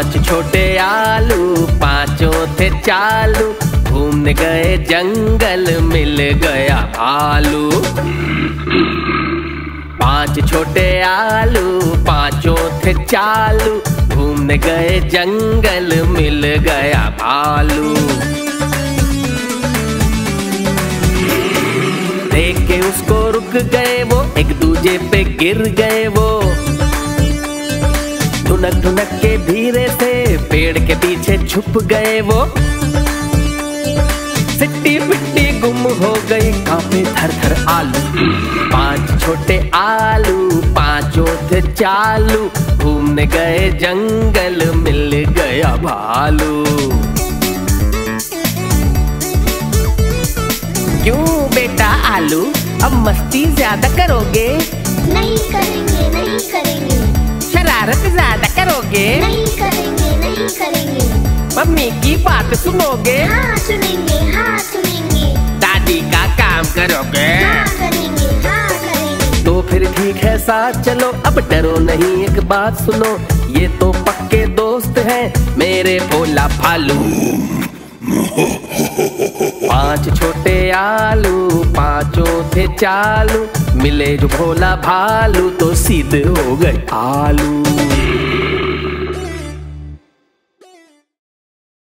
पाँच छोटे आलू, पाँचों थे चालू। घूमने गए, जंगल मिल गया भालू पाँच छोटे आलू, पाँचों थे चालू। घूमने गए, जंगल मिल गया भालू देख के उसको रुक गए वो, एक दूजे पे गिर गए वो। ढुनक ढुनक के धीरे से पेड़ के पीछे छुप गए वो। सिट्टी पिट्टी गुम हो गई कांपे थर थर आलू। पाँच छोटे आलू पाँचों थे चालू। घूमने गए जंगल मिल गया भालू। क्यों बेटा आलू? अब मस्ती ज़्यादा करोगे? नहीं करेंगे नहीं करेंगे। शरारत करोगे नहीं करेंगे नहीं करेंगे। मम्मी की बात सुनोगे? हाँ सुनेंगे हाँ सुनेंगे। दादी का काम करोगे? हाँ करेंगे हाँ करेंगे। तो फिर ठीक है साथ चलो। अब डरो नहीं एक बात सुनो। ये तो पक्के दोस्त हैं मेरे भोला भालू। पाँच छोटे आलू पाँचों थे चालू। मिले जो भोला भालू तो सीधे हो गए आलू।